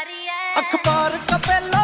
ਪਿਆਰੀ ਐ ਅਖਬਾਰ ਕਪੇਲਾ